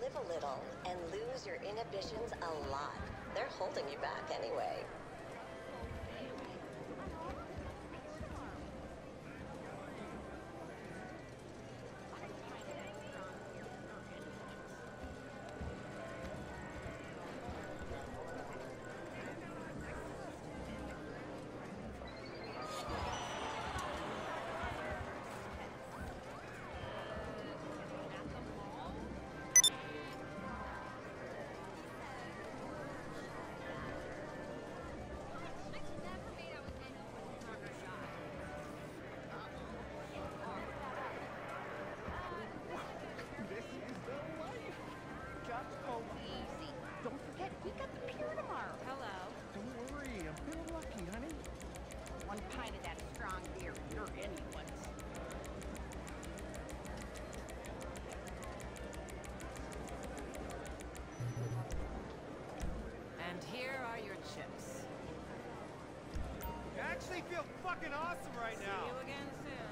live a little and lose your inhibitions a lot. They're holding you back anyway. Actually feel fucking awesome right See now. you again soon.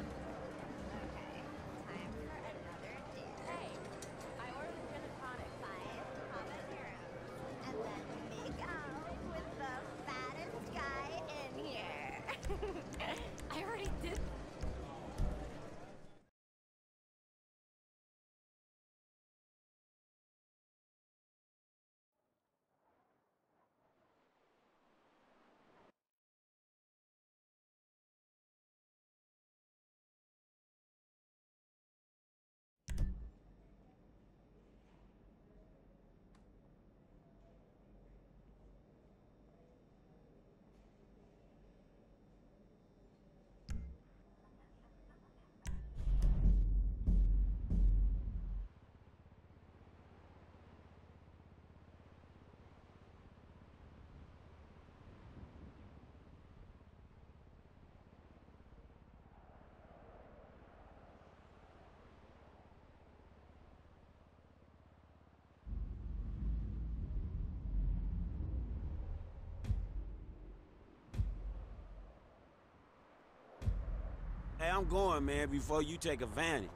Hey, I'm going, man, before you take advantage.